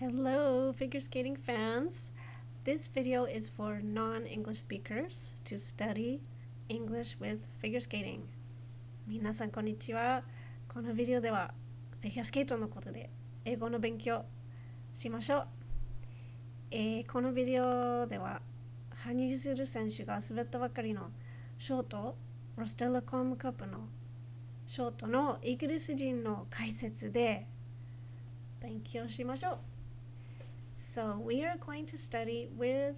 Hello, figure skating fans. This video is for non-English speakers to study English with figure skating. 皆さんこんにちは。このビデオではフィギュアスケートのことで英語の勉強しましょう。えーこのビデオでは羽生結弦選手が滑ったばかりのショートロステラコームカップのショートのイギリス人の解説で勉強しましょう。So we are going to study with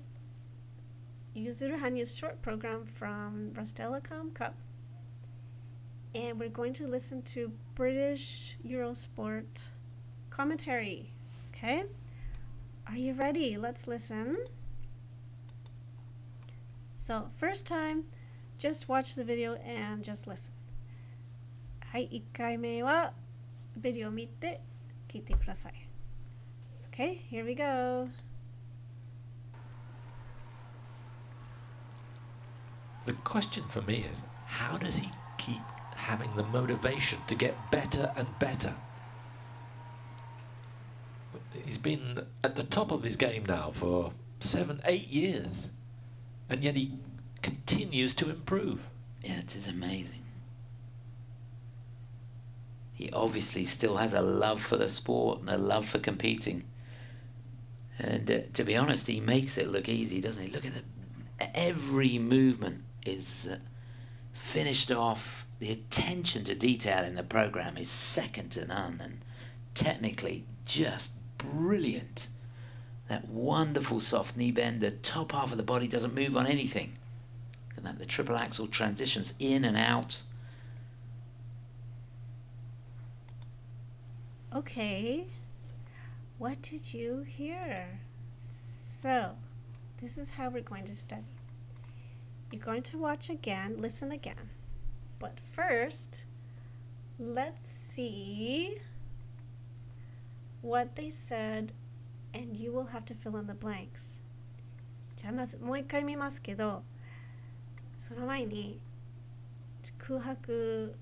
Yuzuru Hanya's short program from Rostelecom Cup. And we're going to listen to British Eurosport commentary. Okay? Are you ready? Let's listen. So, first time, just watch the video and just listen. はい、1回目はビデオ見て聞いてください。 Okay, here we go. The question for me is how does he keep having the motivation to get better and better? He's been at the top of his game now for seven, eight years, and yet he continues to improve. Yeah, it is amazing. He obviously still has a love for the sport and a love for competing. And uh, to be honest, he makes it look easy, doesn't he? Look at the every movement is uh, finished off. The attention to detail in the program is second to none, and technically just brilliant. That wonderful soft knee bend. The top half of the body doesn't move on anything. And that the triple axel transitions in and out. Okay. What did you hear? So, this is how we're going to study. You're going to watch again, listen again. But first, let's see what they said, and you will have to fill in the blanks. じゃあまずもう一回見ますけど、その前に空白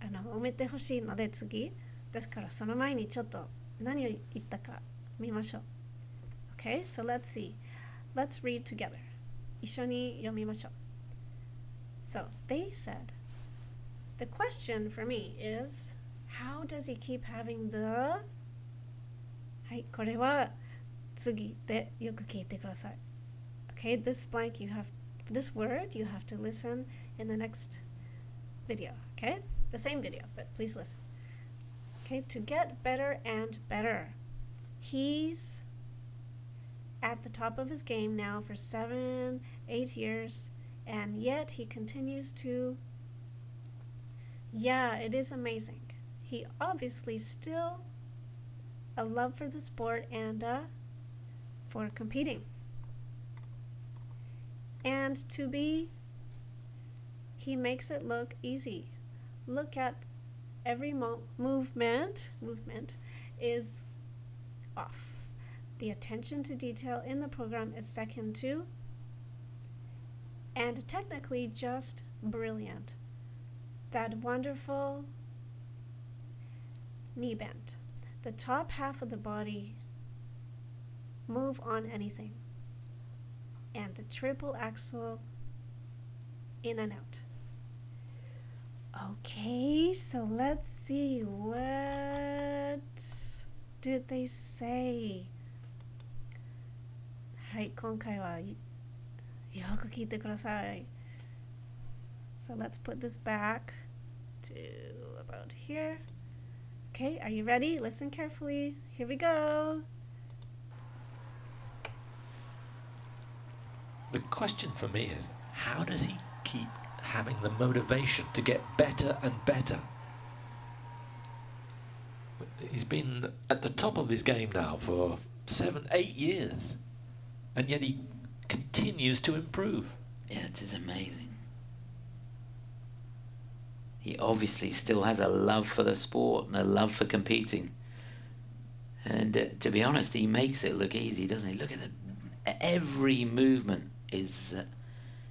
あの埋めてほしいので次。ですからその前にちょっと 何を言ったか見ましょう。Okay, so let's see. Let's read together. 一緒に読みましょう。So, they said, the question for me is, how does he keep having the はい、これは次でよく聞いてください。Okay, this blank you have, this word you have to listen in the next video. Okay, the same video, but please listen. Okay, to get better and better. He's at the top of his game now for seven, eight years, and yet he continues to. Yeah, it is amazing. He obviously still a love for the sport and uh, for competing. And to be, he makes it look easy. Look at every mo- movement movement is off. The attention to detail in the program is second to and technically just brilliant. That wonderful knee bend. The top half of the body move on anything. And the triple axel in and out. Okay, so let's see what did they say? はい、今回はよく聞いてください。So let's put this back to about here. Okay, are you ready? Listen carefully. Here we go. The question for me is how does he keep having the motivation to get better and better? He's been at the top of his game now for seven, eight years, and yet he continues to improve. Yeah, it is amazing. He obviously still has a love for the sport and a love for competing. And uh, to be honest, he makes it look easy, doesn't he? Look at the every movement is uh,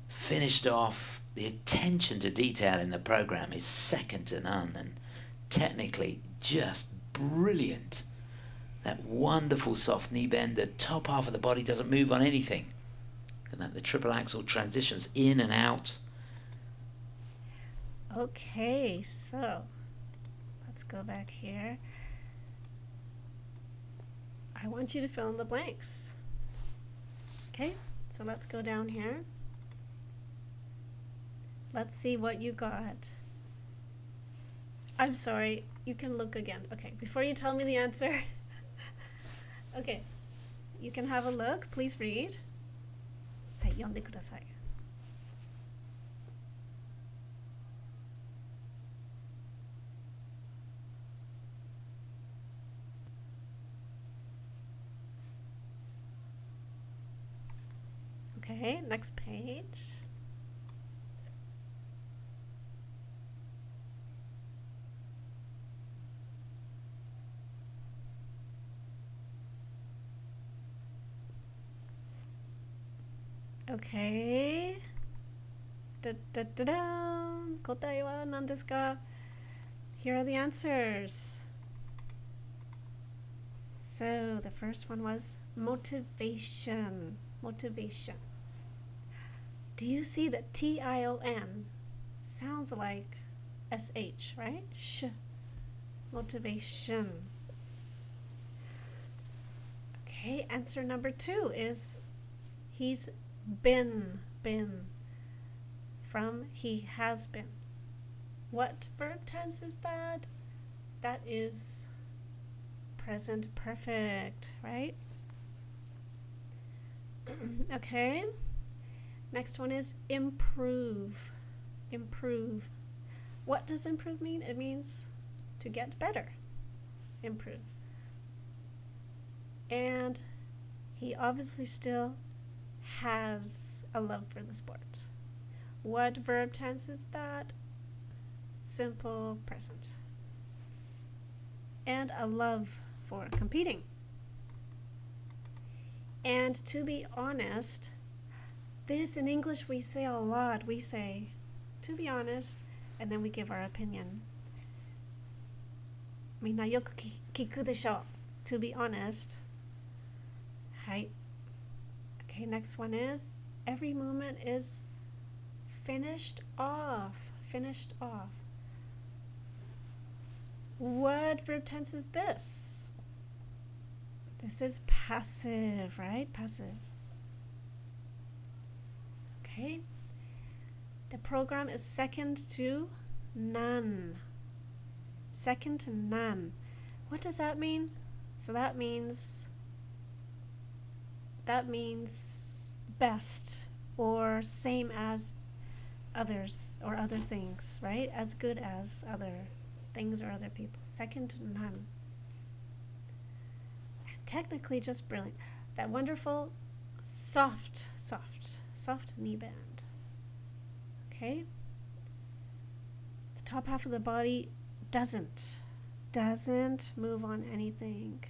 finished off. The attention to detail in the program is second to none, and technically just brilliant. That wonderful soft knee bend. The top half of the body doesn't move on anything. And that the triple axel transitions in and out. Okay, so let's go back here. I want you to fill in the blanks. Okay, so let's go down here. Let's see what you got. I'm sorry, you can look again. Okay, before you tell me the answer. okay, you can have a look. Please read. はい、読んでください。Okay, next page. Okay. Da, da, da, da. Kotai wa? Here are the answers. So the first one was motivation. Motivation. Do you see that T I O N sounds like S H, right? Sh. Motivation. Okay, answer number two is he's been, been. From he has been. What verb tense is that? That is present perfect, right? okay. Next one is improve. Improve. What does improve mean? It means to get better. Improve. And he obviously still has a love for the sport. What verb tense is that? Simple present. And a love for competing. And to be honest, this in English we say a lot. We say, to be honest, and then we give our opinion. みんなよく聞くでしょう。To be honest. はい。 Okay, next one is every movement is finished off. Finished off. What verb tense is this? This is passive, right? Passive. Okay. The program is second to none. Second to none. What does that mean? So that means that means best or same as others or other things, right? As good as other things or other people. Second to none. Technically, just brilliant. That wonderful, soft, soft, soft knee band. Okay? The top half of the body doesn't, doesn't move on anything.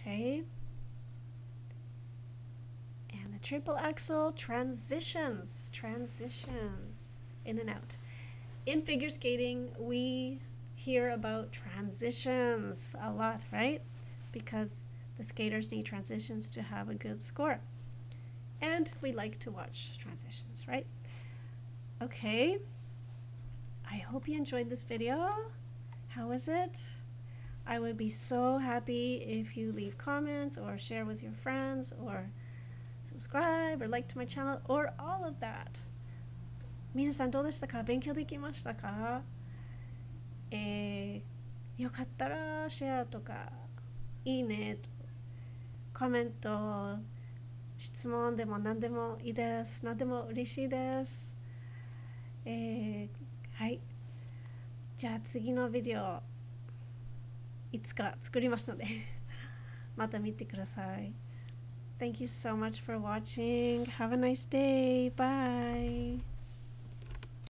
Okay? Triple axel transitions, transitions in and out. In figure skating, we hear about transitions a lot, right? Because the skaters need transitions to have a good score. And we like to watch transitions, right? Okay. I hope you enjoyed this video. How was it? I would be so happy if you leave comments or share with your friends or subscribe or like to my channel or all of that. 皆さんどうでしたか？勉強できましたか？えー、よかったらシェアとかいいねとコメント質問でも何でもいいです。何でも嬉しいです。えー、はい。じゃあ次のビデオいつか作りますので また見てください。Thank you so much for watching. Have a nice day. Bye.